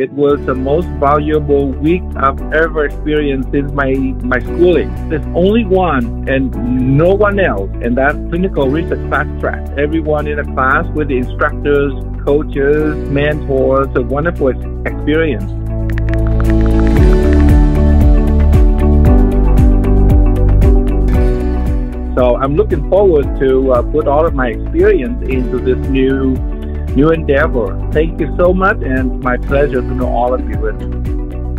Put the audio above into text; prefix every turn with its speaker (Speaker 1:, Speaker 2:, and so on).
Speaker 1: It was the most valuable week I've ever experienced since my, my schooling. There's only one and no one else, and that's clinical research fast track. Everyone in the class with the instructors, coaches, mentors, a wonderful experience. So I'm looking forward to uh, put all of my experience into this new new endeavor. Thank you so much, and my pleasure to know all of you.